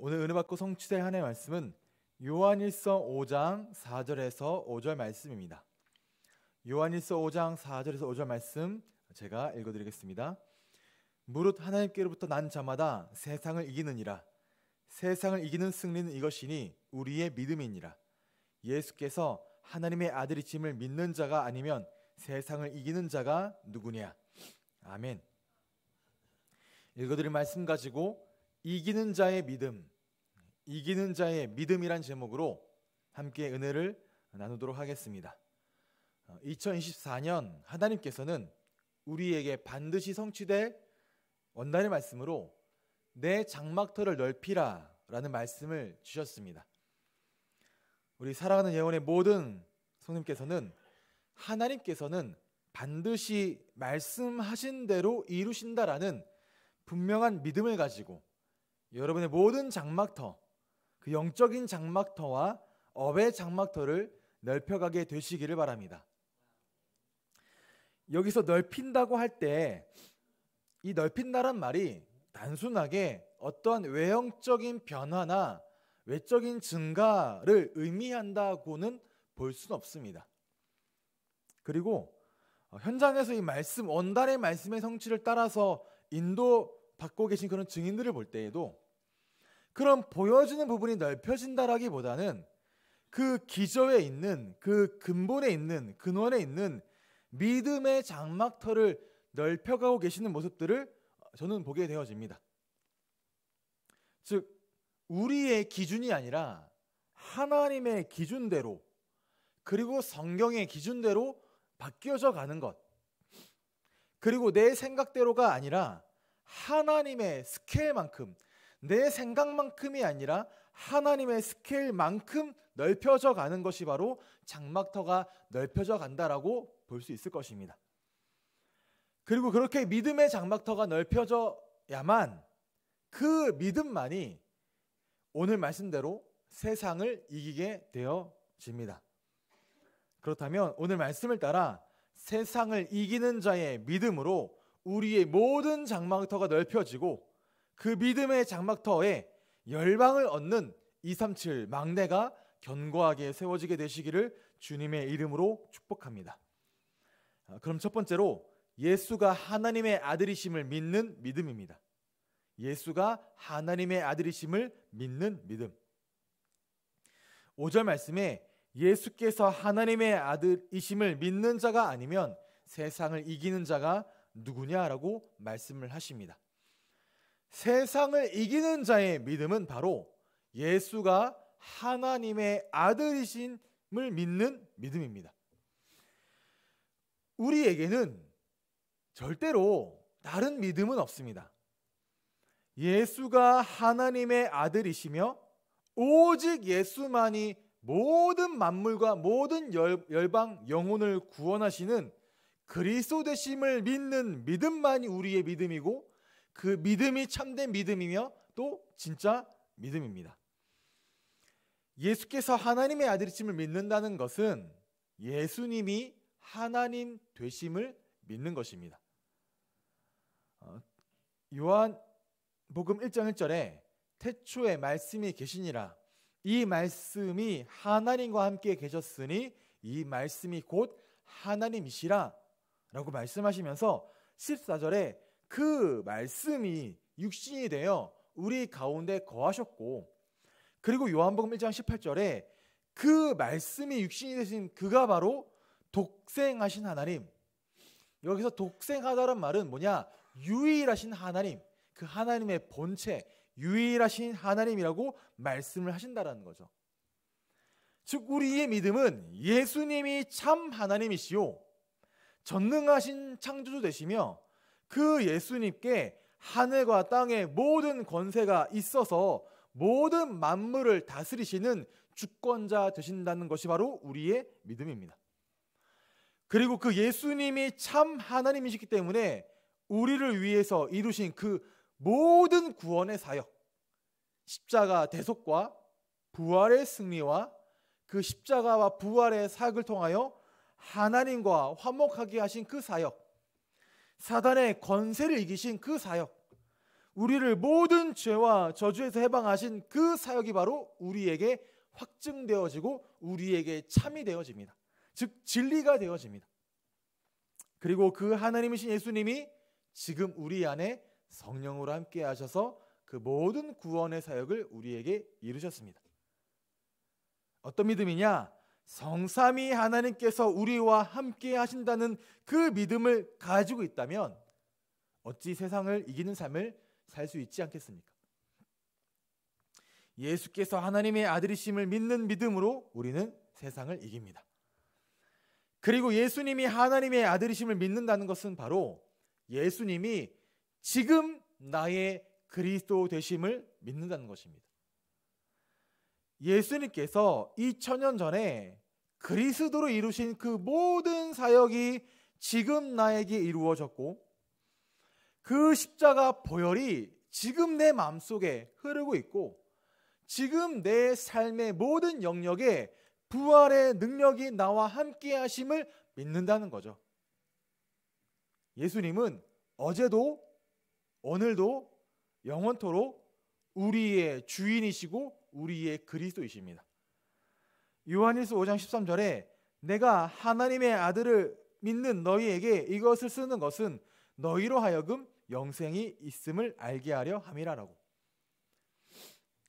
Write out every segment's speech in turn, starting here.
오늘 은혜 받고 성취될 하나의 말씀은 요한일서 5장 4절에서 5절 말씀입니다. 요한일서 5장 4절에서 5절 말씀 제가 읽어 드리겠습니다. 무릇 하나님께로부터 난 자마다 세상을 이기느니라 세상을 이기는 승리는 이것이니 우리의 믿음이니라 예수께서 하나님의 아들이심을 믿는 자가 아니면 세상을 이기는 자가 누구냐 아멘 읽어드릴 말씀 가지고 이기는 자의 믿음, 이기는 자의 믿음이란 제목으로 함께 은혜를 나누도록 하겠습니다. 2024년 어, 하나님께서는 우리에게 반드시 성취될 원단의 말씀으로 내 장막터를 넓히라 라는 말씀을 주셨습니다. 우리 사랑하는 예원의 모든 성님께서는 하나님께서는 반드시 말씀하신 대로 이루신다라는 분명한 믿음을 가지고 여러분의 모든 장막터, 그 영적인 장막터와 업의 장막터를 넓혀가게 되시기를 바랍니다. 여기서 넓힌다고 할 때 이 넓힌다란 말이 단순하게 어떠한 외형적인 변화나 외적인 증가를 의미한다고는 볼 수는 없습니다. 그리고 현장에서 이 말씀 원달의 말씀의 성취를 따라서 인도 받고 계신 그런 증인들을 볼 때에도 그런 보여주는 부분이 넓혀진다라기보다는 그 기저에 있는 그 근본에 있는 근원에 있는 믿음의 장막터를 넓혀가고 계시는 모습들을 저는 보게 되어집니다. 즉 우리의 기준이 아니라 하나님의 기준대로 그리고 성경의 기준대로 바뀌어져 가는 것. 그리고 내 생각대로가 아니라 하나님의 스케일만큼 내 생각만큼이 아니라 하나님의 스케일만큼 넓혀져 가는 것이 바로 장막터가 넓혀져 간다라고 볼 수 있을 것입니다. 그리고 그렇게 믿음의 장막터가 넓혀져야만 그 믿음만이 오늘 말씀대로 세상을 이기게 되어집니다. 그렇다면 오늘 말씀을 따라 세상을 이기는 자의 믿음으로 우리의 모든 장막터가 넓혀지고 그 믿음의 장막터에 열방을 얻는 237 막내가 견고하게 세워지게 되시기를 주님의 이름으로 축복합니다. 아, 그럼 첫 번째로 예수가 하나님의 아들이심을 믿는 믿음입니다. 예수가 하나님의 아들이심을 믿는 믿음. 5절 말씀에 예수께서 하나님의 아들이심을 믿는 자가 아니면 세상을 이기는 자가 누구냐라고 말씀을 하십니다. 세상을 이기는 자의 믿음은 바로 예수가 하나님의 아들이심을 믿는 믿음입니다. 우리에게는 절대로 다른 믿음은 없습니다. 예수가 하나님의 아들이시며 오직 예수만이 모든 만물과 모든 열방 영혼을 구원하시는 그리스도 되심을 믿는 믿음만이 우리의 믿음이고 그 믿음이 참된 믿음이며 또 진짜 믿음입니다. 예수께서 하나님의 아들이심을 믿는다는 것은 예수님이 하나님 되심을 믿는 것입니다. 어, 요한 복음 1장 1절에 태초에 말씀이 계시니라 이 말씀이 하나님과 함께 계셨으니 이 말씀이 곧 하나님이시라 라고 말씀하시면서 14절에 그 말씀이 육신이 되어 우리 가운데 거하셨고 그리고 요한복음 1장 18절에 그 말씀이 육신이 되신 그가 바로 독생하신 하나님. 여기서 독생하다는 말은 뭐냐? 유일하신 하나님. 그 하나님의 본체 유일하신 하나님이라고 말씀을 하신다라는 거죠. 즉 우리의 믿음은 예수님이 참 하나님이시요. 전능하신 창조주 되시며 그 예수님께 하늘과 땅의 모든 권세가 있어서 모든 만물을 다스리시는 주권자 되신다는 것이 바로 우리의 믿음입니다. 그리고 그 예수님이 참 하나님이시기 때문에 우리를 위해서 이루신 그 모든 구원의 사역, 십자가 대속과 부활의 승리와 그 십자가와 부활의 사역을 통하여 하나님과 화목하게 하신 그 사역, 사단의 권세를 이기신 그 사역, 우리를 모든 죄와 저주에서 해방하신 그 사역이 바로 우리에게 확증되어지고 우리에게 참이 되어집니다. 즉 진리가 되어집니다. 그리고 그 하나님이신 예수님이 지금 우리 안에 성령으로 함께 하셔서 그 모든 구원의 사역을 우리에게 이루셨습니다. 어떤 믿음이냐? 성삼위 하나님께서 우리와 함께 하신다는 그 믿음을 가지고 있다면 어찌 세상을 이기는 삶을 살 수 있지 않겠습니까? 예수께서 하나님의 아들이심을 믿는 믿음으로 우리는 세상을 이깁니다. 그리고 예수님이 하나님의 아들이심을 믿는다는 것은 바로 예수님이 지금 나의 그리스도 되심을 믿는다는 것입니다. 예수님께서 2000년 전에 그리스도로 이루신 그 모든 사역이 지금 나에게 이루어졌고 그 십자가 보혈이 지금 내 마음속에 흐르고 있고 지금 내 삶의 모든 영역에 부활의 능력이 나와 함께 하심을 믿는다는 거죠. 예수님은 어제도 오늘도 영원토록 우리의 주인이시고 우리의 그리스도이십니다. 요한일서 5장 13절에 내가 하나님의 아들을 믿는 너희에게 이것을 쓰는 것은 너희로 하여금 영생이 있음을 알게 하려 함이라라고.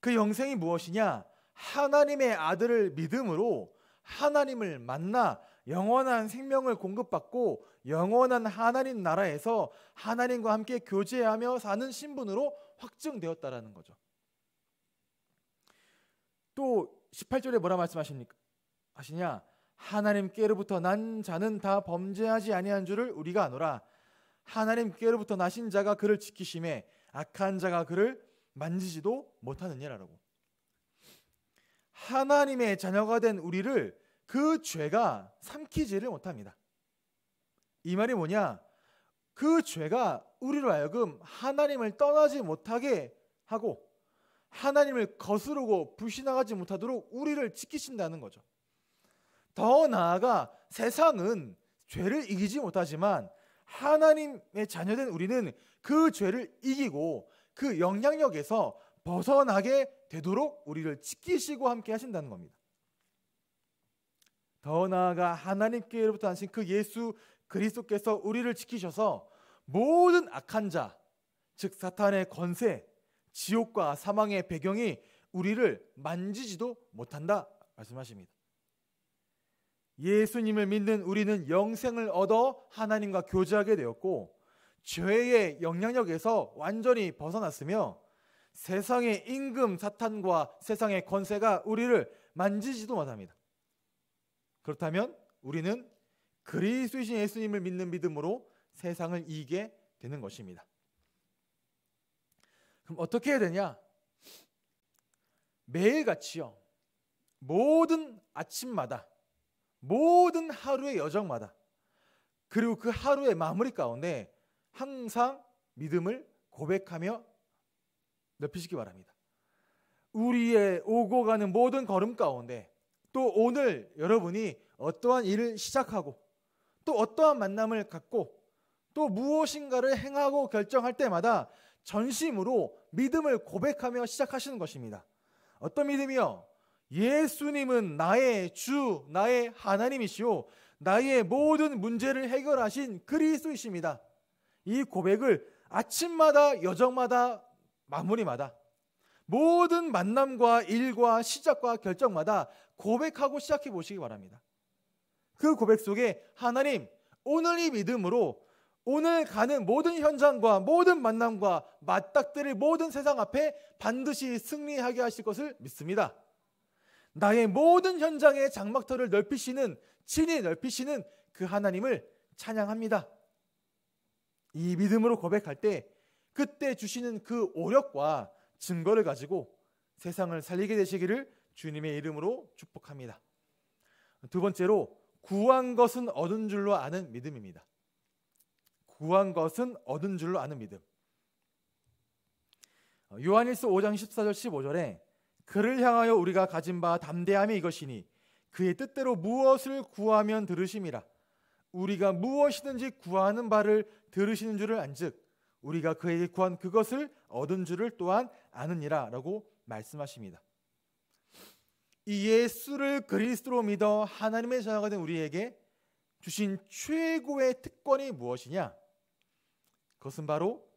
그 영생이 무엇이냐? 하나님의 아들을 믿음으로 하나님을 만나 영원한 생명을 공급받고 영원한 하나님 나라에서 하나님과 함께 교제하며 사는 신분으로 확증되었다라는 거죠. 또 18절에 뭐라 말씀하십니까? 하시냐? 하나님께로부터 난 자는 다 범죄하지 아니한 줄을 우리가 아노라. 하나님께로부터 나신 자가 그를 지키심에 악한 자가 그를 만지지도 못하느니라라고. 하나님의 자녀가 된 우리를 그 죄가 삼키지를 못합니다. 이 말이 뭐냐? 그 죄가 우리로 하여금 하나님을 떠나지 못하게 하고 하나님을 거스르고 불신하지 못하도록 우리를 지키신다는 거죠. 더 나아가 세상은 죄를 이기지 못하지만 하나님의 자녀된 우리는 그 죄를 이기고 그 영향력에서 벗어나게 되도록 우리를 지키시고 함께 하신다는 겁니다. 더 나아가 하나님께로부터 하신 그 예수 그리스도께서 우리를 지키셔서 모든 악한 자, 즉 사탄의 권세, 지옥과 사망의 배경이 우리를 만지지도 못한다 말씀하십니다. 예수님을 믿는 우리는 영생을 얻어 하나님과 교제하게 되었고 죄의 영향력에서 완전히 벗어났으며 세상의 임금 사탄과 세상의 권세가 우리를 만지지도 못합니다. 그렇다면 우리는 그리스도이신 예수님을 믿는 믿음으로 세상을 이기게 되는 것입니다. 그럼 어떻게 해야 되냐? 매일같이요. 모든 아침마다 모든 하루의 여정마다 그리고 그 하루의 마무리 가운데 항상 믿음을 고백하며 넓히시기 바랍니다. 우리의 오고 가는 모든 걸음 가운데 또 오늘 여러분이 어떠한 일을 시작하고 또 어떠한 만남을 갖고 또 무엇인가를 행하고 결정할 때마다 전심으로 믿음을 고백하며 시작하시는 것입니다. 어떤 믿음이요? 예수님은 나의 주, 나의 하나님이시오. 나의 모든 문제를 해결하신 그리스도이십니다. 이 고백을 아침마다 여정마다 마무리마다 모든 만남과 일과 시작과 결정마다 고백하고 시작해 보시기 바랍니다. 그 고백 속에 하나님 오늘 이 믿음으로 오늘 가는 모든 현장과 모든 만남과 맞닥뜨릴 모든 세상 앞에 반드시 승리하게 하실 것을 믿습니다. 나의 모든 현장의 장막터를 넓히시는 친히 넓히시는 그 하나님을 찬양합니다. 이 믿음으로 고백할 때 그때 주시는 그 오력과 증거를 가지고 세상을 살리게 되시기를 주님의 이름으로 축복합니다. 두 번째로 구한 것은 얻은 줄로 아는 믿음입니다. 구한 것은 얻은 줄로 아는 믿음. 요한일서 5장 14절 15절에 그를 향하여 우리가 가진 바 담대함이 이것이니 그의 뜻대로 무엇을 구하면 들으심이라 우리가 무엇이든지 구하는 바를 들으시는 줄을 안즉 우리가 그에게 구한 그것을 얻은 줄을 또한 아느니라라고 말씀하십니다. 이 예수를 그리스도로 믿어 하나님의 자녀가 된 우리에게 주신 최고의 특권이 무엇이냐? 그것은 바로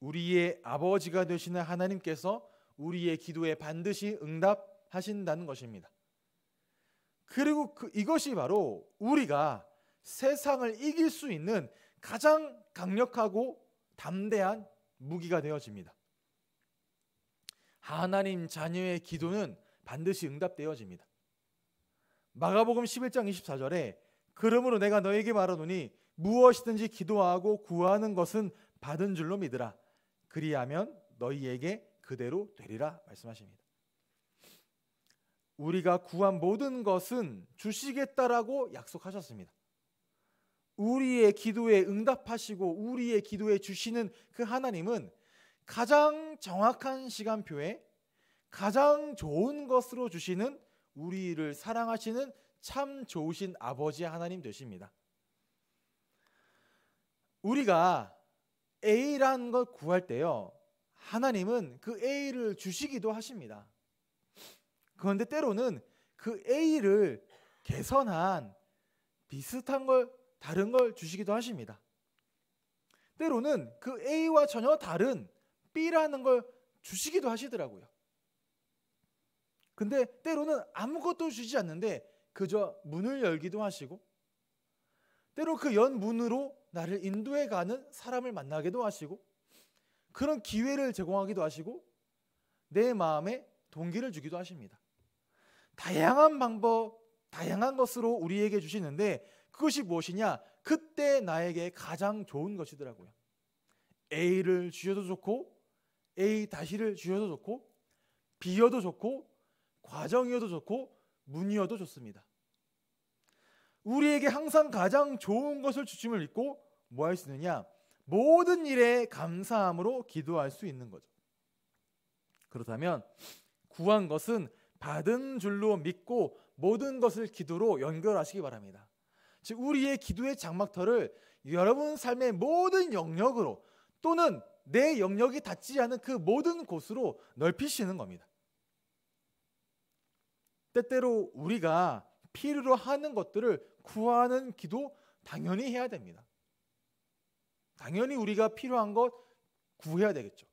우리의 아버지가 되시는 하나님께서 우리의 기도에 반드시 응답하신다는 것입니다. 그리고 그 이것이 바로 우리가 세상을 이길 수 있는 가장 강력하고 담대한 무기가 되어집니다. 하나님 자녀의 기도는 반드시 응답되어집니다. 마가복음 11장 24절에 그러므로 내가 너에게 말하노니 무엇이든지 기도하고 구하는 것은 받은 줄로 믿으라. 그리하면 너희에게 그대로 되리라 말씀하십니다. 우리가 구한 모든 것은 주시겠다라고 약속하셨습니다. 우리의 기도에 응답하시고 우리의 기도에 주시는 그 하나님은 가장 정확한 시간표에 가장 좋은 것으로 주시는 우리를 사랑하시는 참 좋으신 아버지 하나님 되십니다. 우리가 A라는 걸 구할 때요. 하나님은 그 A를 주시기도 하십니다. 그런데 때로는 그 A를 개선한 비슷한 걸 다른 걸 주시기도 하십니다. 때로는 그 A와 전혀 다른 B라는 걸 주시기도 하시더라고요. 근데 때로는 아무것도 주지 않는데 그저 문을 열기도 하시고 때로 그 연 문으로 나를 인도해 가는 사람을 만나기도 하시고 그런 기회를 제공하기도 하시고 내 마음에 동기를 주기도 하십니다. 다양한 방법, 다양한 것으로 우리에게 주시는데 그것이 무엇이냐? 그때 나에게 가장 좋은 것이더라고요. A를 주셔도 좋고 A 다시를 주셔도 좋고 B여도 좋고 과정이어도 좋고 문이어도 좋습니다. 우리에게 항상 가장 좋은 것을 주심을 믿고 뭐 할 수 있느냐? 모든 일에 감사함으로 기도할 수 있는 거죠. 그렇다면 구한 것은 받은 줄로 믿고 모든 것을 기도로 연결하시기 바랍니다. 즉 우리의 기도의 장막터를 여러분 삶의 모든 영역으로 또는 내 영역이 닿지 않은 그 모든 곳으로 넓히시는 겁니다. 때때로 우리가 필요로 하는 것들을 구하는 기도 당연히 해야 됩니다. 당연히 우리가 필요한 것 구해야 되겠죠.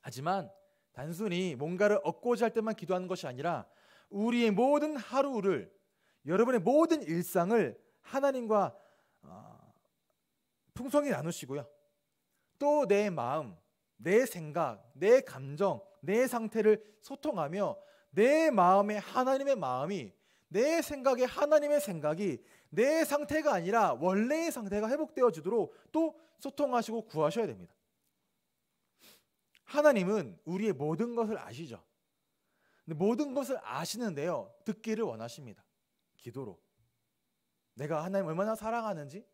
하지만 단순히 뭔가를 얻고자 할 때만 기도하는 것이 아니라 우리의 모든 하루를 여러분의 모든 일상을 하나님과 어, 풍성히 나누시고요. 또 내 마음, 내 생각, 내 감정, 내 상태를 소통하며 내 마음에 하나님의 마음이 내 생각에 하나님의 생각이 내 상태가 아니라 원래의 상태가 회복되어지도록 또 소통하시고 구하셔야 됩니다. 하나님은 우리의 모든 것을 아시죠. 모든 것을 아시는데요. 듣기를 원하십니다. 기도로. 내가 하나님 얼마나 사랑하는지,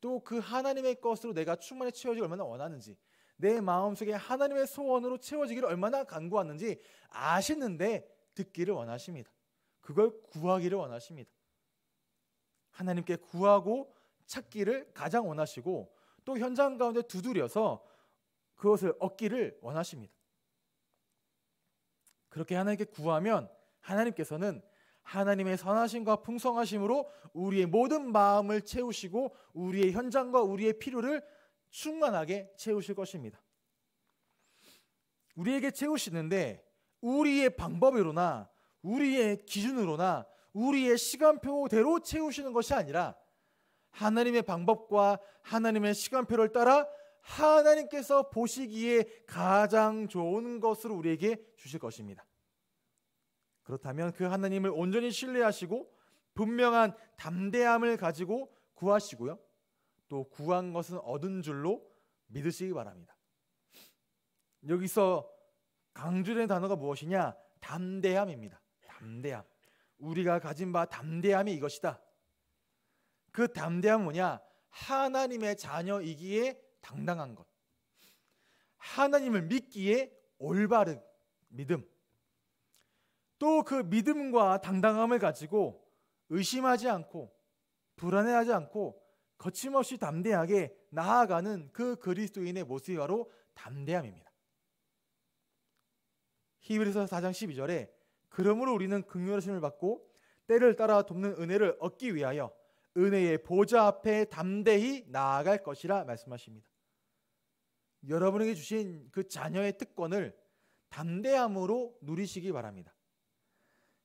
또 그 하나님의 것으로 내가 충만히 채워지기 얼마나 원하는지, 내 마음속에 하나님의 소원으로 채워지기를 얼마나 간구하는지 아시는데 듣기를 원하십니다. 그걸 구하기를 원하십니다. 하나님께 구하고 찾기를 가장 원하시고 또 현장 가운데 두드려서 그것을 얻기를 원하십니다. 그렇게 하나님께 구하면 하나님께서는 하나님의 선하심과 풍성하심으로 우리의 모든 마음을 채우시고 우리의 현장과 우리의 필요를 충만하게 채우실 것입니다. 우리에게 채우시는데 우리의 방법으로나 우리의 기준으로나 우리의 시간표대로 채우시는 것이 아니라 하나님의 방법과 하나님의 시간표를 따라 하나님께서 보시기에 가장 좋은 것을 우리에게 주실 것입니다. 그렇다면 그 하나님을 온전히 신뢰하시고 분명한 담대함을 가지고 구하시고요. 또 구한 것은 얻은 줄로 믿으시기 바랍니다. 여기서 강조된 단어가 무엇이냐? 담대함입니다. 담대함. 우리가 가진 바 담대함이 이것이다. 그 담대함은 뭐냐? 하나님의 자녀이기에 당당한 것. 하나님을 믿기에 올바른 믿음. 또 그 믿음과 당당함을 가지고 의심하지 않고 불안해하지 않고 거침없이 담대하게 나아가는 그 그리스도인의 모습이 바로 담대함입니다. 히브리서 4장 12절에 그러므로 우리는 극렬하심을 받고 때를 따라 돕는 은혜를 얻기 위하여 은혜의 보좌 앞에 담대히 나아갈 것이라 말씀하십니다. 여러분에게 주신 그 자녀의 특권을 담대함으로 누리시기 바랍니다.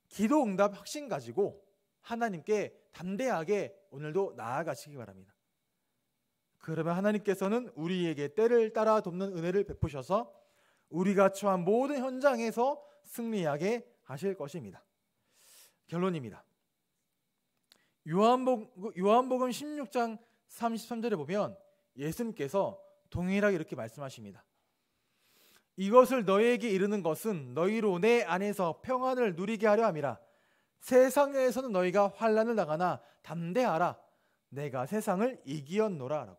기도 응답 확신 가지고 하나님께 담대하게 오늘도 나아가시기 바랍니다. 그러면 하나님께서는 우리에게 때를 따라 돕는 은혜를 베푸셔서 우리가 처한 모든 현장에서 승리하게 하실 것입니다. 결론입니다. 요한복, 요한복음 16장 33절에 보면 예수님께서 동일하게 이렇게 말씀하십니다. 이것을 너희에게 이르는 것은 너희로 내 안에서 평안을 누리게 하려 함이라. 세상에서는 너희가 환란을 당하나 담대하라. 내가 세상을 이기었노라라고.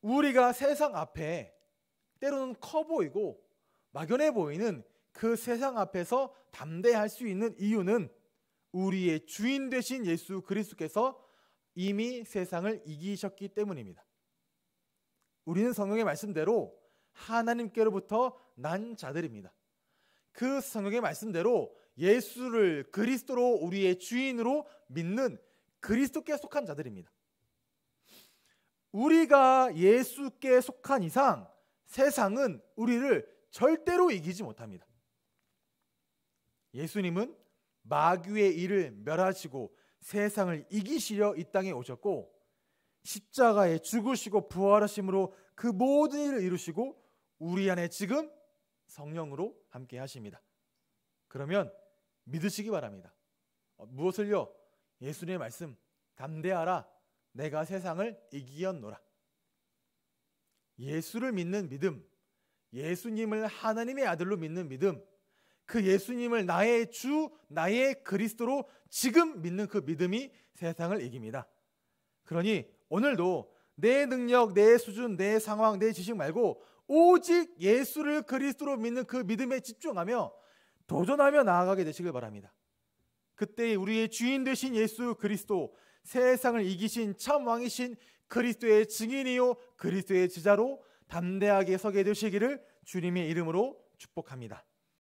우리가 세상 앞에 때로는 커 보이고 막연해 보이는 그 세상 앞에서 담대할 수 있는 이유는 우리의 주인 되신 예수 그리스도께서 이미 세상을 이기셨기 때문입니다. 우리는 성경의 말씀대로 하나님께로부터 난 자들입니다. 그 성경의 말씀대로 예수를 그리스도로 우리의 주인으로 믿는 그리스도께 속한 자들입니다. 우리가 예수께 속한 이상 세상은 우리를 절대로 이기지 못합니다. 예수님은 마귀의 일을 멸하시고 세상을 이기시려 이 땅에 오셨고 십자가에 죽으시고 부활하심으로 그 모든 일을 이루시고 우리 안에 지금 성령으로 함께 하십니다. 그러면 믿으시기 바랍니다. 어, 무엇을요? 예수님의 말씀 담대하라 내가 세상을 이기었노라. 예수를 믿는 믿음, 예수님을 하나님의 아들로 믿는 믿음, 그 예수님을 나의 주, 나의 그리스도로 지금 믿는 그 믿음이 세상을 이깁니다. 그러니 오늘도 내 능력, 내 수준, 내 상황, 내 지식 말고 오직 예수를 그리스도로 믿는 그 믿음에 집중하며 도전하며 나아가게 되시길 바랍니다. 그때 우리의 주인 되신 예수 그리스도, 세상을 이기신 참 왕이신 그리스도의 증인이요 그리스도의 지자로 담대하게 서게 되시기를 주님의 이름으로 축복합니다.